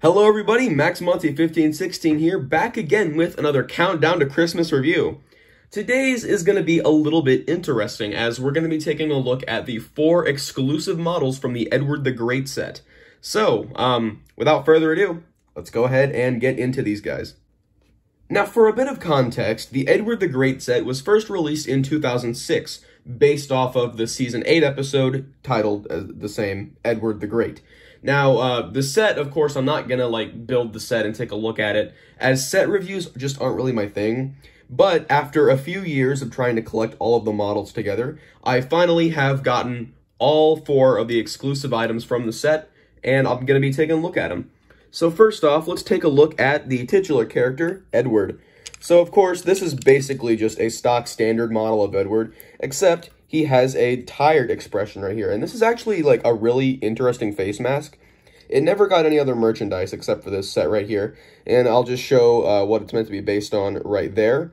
Hello everybody, Max Monty 1516 here, back again with another Countdown to Christmas review. Today's is going to be a little bit interesting as we're going to be taking a look at the four exclusive models from the Edward the Great set. So, um, without further ado, let's go ahead and get into these guys. Now, for a bit of context, the Edward the Great set was first released in 2006, based off of the Season 8 episode titled uh, the same, Edward the Great. Now, uh, the set, of course, I'm not gonna like build the set and take a look at it, as set reviews just aren't really my thing. But after a few years of trying to collect all of the models together, I finally have gotten all four of the exclusive items from the set, and I'm gonna be taking a look at them. So first off, let's take a look at the titular character, Edward. So of course, this is basically just a stock standard model of Edward, except he has a tired expression right here. And this is actually like a really interesting face mask. It never got any other merchandise except for this set right here. And I'll just show uh, what it's meant to be based on right there.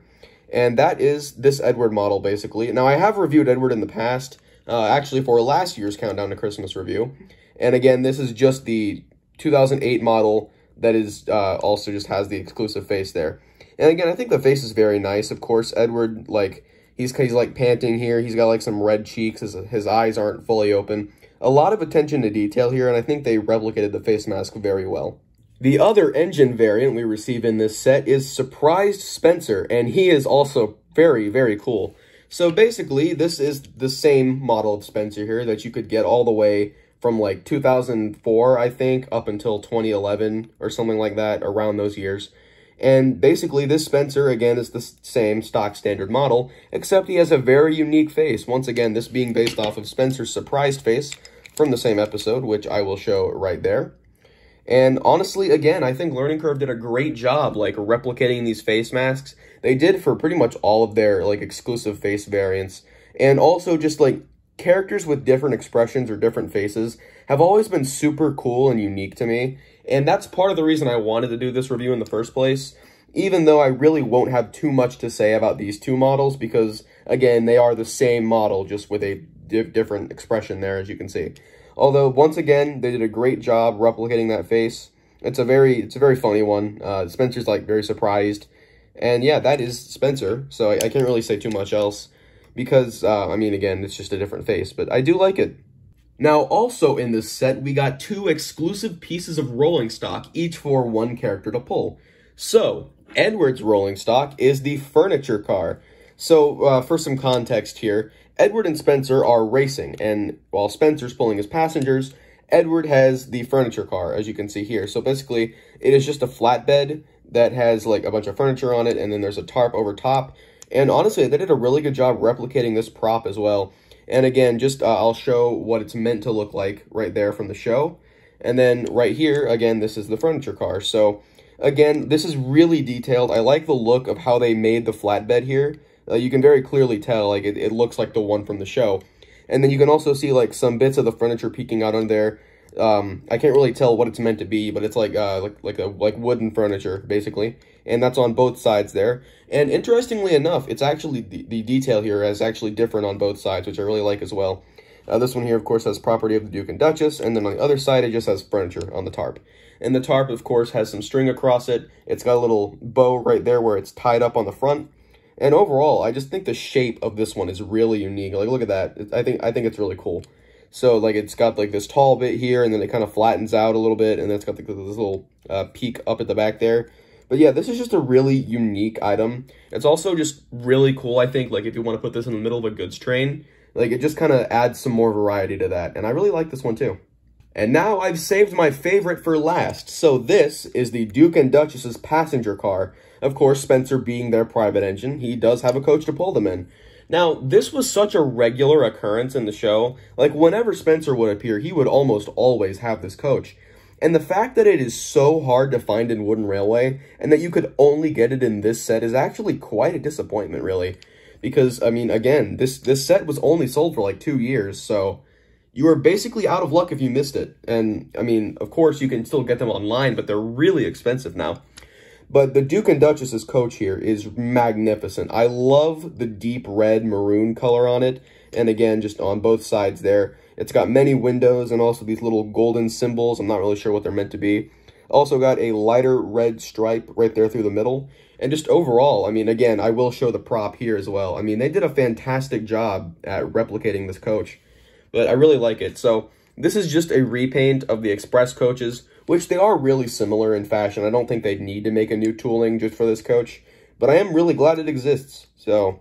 And that is this Edward model, basically. Now, I have reviewed Edward in the past, uh, actually for last year's Countdown to Christmas review. And again, this is just the 2008 model that is uh, also just has the exclusive face there. And again, I think the face is very nice. Of course, Edward, like, He's, he's like panting here. He's got like some red cheeks. His, his eyes aren't fully open. A lot of attention to detail here, and I think they replicated the face mask very well. The other engine variant we receive in this set is Surprised Spencer, and he is also very, very cool. So basically, this is the same model of Spencer here that you could get all the way from like 2004, I think, up until 2011 or something like that, around those years. And basically, this Spencer, again, is the same stock standard model, except he has a very unique face. Once again, this being based off of Spencer's surprised face from the same episode, which I will show right there. And honestly, again, I think Learning Curve did a great job, like, replicating these face masks. They did for pretty much all of their, like, exclusive face variants. And also just, like, characters with different expressions or different faces have always been super cool and unique to me. And that's part of the reason I wanted to do this review in the first place, even though I really won't have too much to say about these two models because, again, they are the same model, just with a di different expression there, as you can see. Although, once again, they did a great job replicating that face. It's a very, it's a very funny one. Uh, Spencer's, like, very surprised. And, yeah, that is Spencer, so I, I can't really say too much else. Because, uh, I mean, again, it's just a different face, but I do like it. Now, also in this set, we got two exclusive pieces of rolling stock, each for one character to pull. So, Edward's rolling stock is the furniture car. So, uh, for some context here, Edward and Spencer are racing, and while Spencer's pulling his passengers, Edward has the furniture car, as you can see here. So basically, it is just a flatbed that has like a bunch of furniture on it, and then there's a tarp over top. And honestly, they did a really good job replicating this prop as well. And again, just uh, I'll show what it's meant to look like right there from the show. And then right here, again, this is the furniture car. So again, this is really detailed. I like the look of how they made the flatbed here. Uh, you can very clearly tell, like, it, it looks like the one from the show. And then you can also see, like, some bits of the furniture peeking out on there. Um, I can't really tell what it's meant to be, but it's like, uh, like, like a, like wooden furniture, basically. And that's on both sides there. And interestingly enough, it's actually, the, the detail here is actually different on both sides, which I really like as well. Uh, this one here, of course, has property of the Duke and Duchess, and then on the other side, it just has furniture on the tarp. And the tarp, of course, has some string across it. It's got a little bow right there where it's tied up on the front. And overall, I just think the shape of this one is really unique. Like, look at that. I think I think it's really cool. So, like, it's got, like, this tall bit here, and then it kind of flattens out a little bit, and then it's got like, this little uh, peak up at the back there. But yeah, this is just a really unique item. It's also just really cool, I think, like if you want to put this in the middle of a goods train, like it just kind of adds some more variety to that. And I really like this one too. And now I've saved my favorite for last. So this is the Duke and Duchess's passenger car. Of course, Spencer being their private engine, he does have a coach to pull them in. Now, this was such a regular occurrence in the show. Like, whenever Spencer would appear, he would almost always have this coach. And the fact that it is so hard to find in Wooden Railway and that you could only get it in this set is actually quite a disappointment, really. Because, I mean, again, this, this set was only sold for like two years, so you are basically out of luck if you missed it. And, I mean, of course, you can still get them online, but they're really expensive now. But the Duke and Duchess's coach here is magnificent. I love the deep red maroon color on it. And again, just on both sides there. It's got many windows and also these little golden symbols. I'm not really sure what they're meant to be. Also got a lighter red stripe right there through the middle. And just overall, I mean, again, I will show the prop here as well. I mean, they did a fantastic job at replicating this coach. But I really like it. So this is just a repaint of the Express coaches, which they are really similar in fashion. I don't think they'd need to make a new tooling just for this coach. But I am really glad it exists. So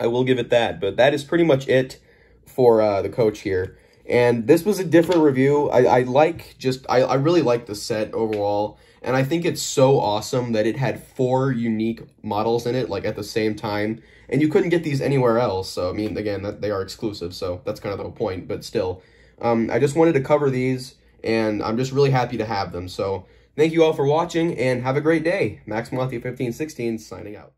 I will give it that. But that is pretty much it for uh, the coach here. And this was a different review. I, I like just, I, I really like the set overall. And I think it's so awesome that it had four unique models in it, like at the same time. And you couldn't get these anywhere else. So, I mean, again, that they are exclusive. So that's kind of the whole point. But still, um, I just wanted to cover these. And I'm just really happy to have them. So thank you all for watching and have a great day. Max Monty 1516 signing out.